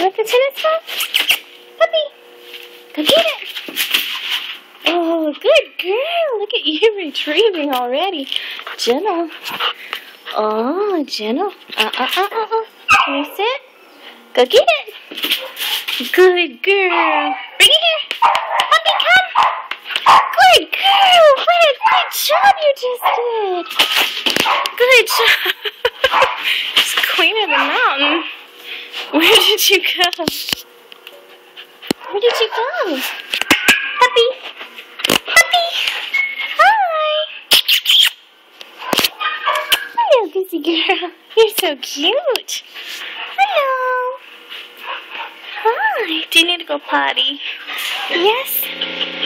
Want the tennis ball? Puppy, go get it. Oh, good girl. Look at you retrieving already. Gentle. Oh, gentle. Uh, uh, uh, uh, uh. Can you sit? Go get it. Good girl. Bring it here. Puppy, come. Good girl. What a good job you just did. Good job. Where did you go? Where did you go? Puppy. Puppy. Hi. Hello, busy girl. You're so cute. Hello. Hi. Do you need to go potty? Yes?